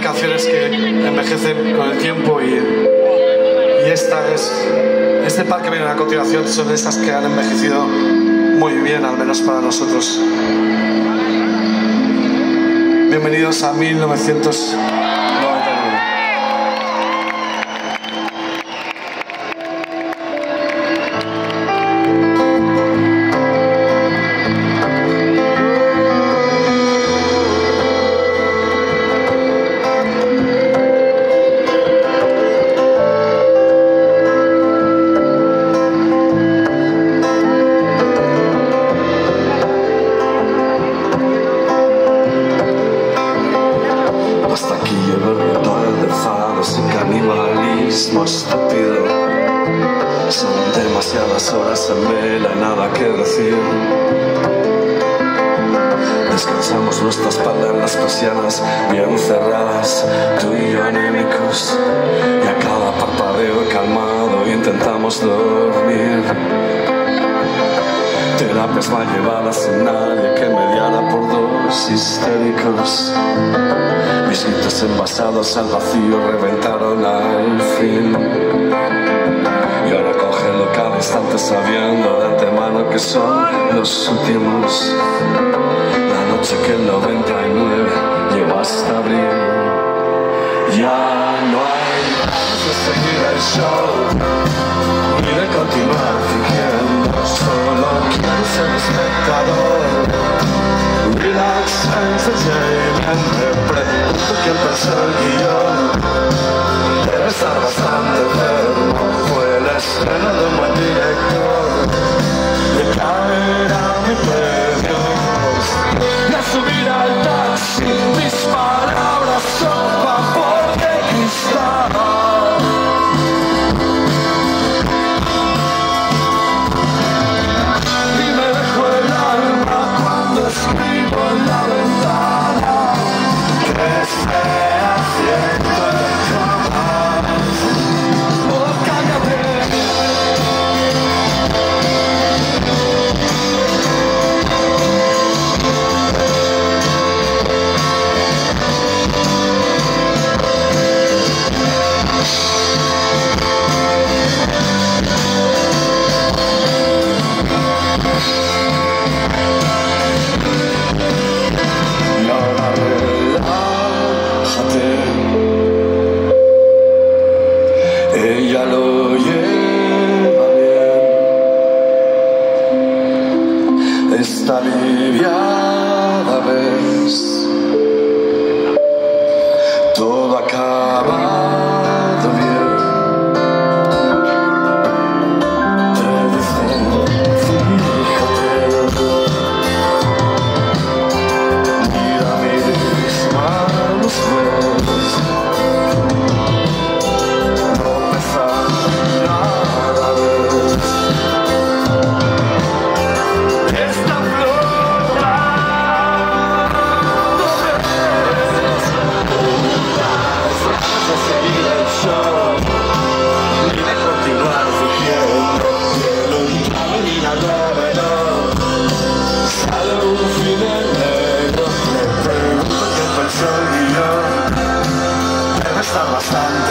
canciones que envejecen con el tiempo y, y esta es, este par que viene a continuación son estas que han envejecido muy bien, al menos para nosotros. Bienvenidos a 1900. horas en vela, nada que decir. Descansamos nuestra espalda en persianas bien cerradas, tú y yo anémicos. Y a cada parpadeo calmado intentamos dormir. Terapias mal llevadas sin nadie que mediara por dos histéricos. Mis gritos envasados al vacío reventaron al fin instantes sabiendo de antemano que son los últimos. La noche que el 99 llegó hasta abril. Ya no hay más de seguir el show y de continuar fingiendo. Solo quien es el espectador. Relax and enseñame, me pregunto quién pensó el guion. Debe estar bastante. esta aliviada vez. Deutschland.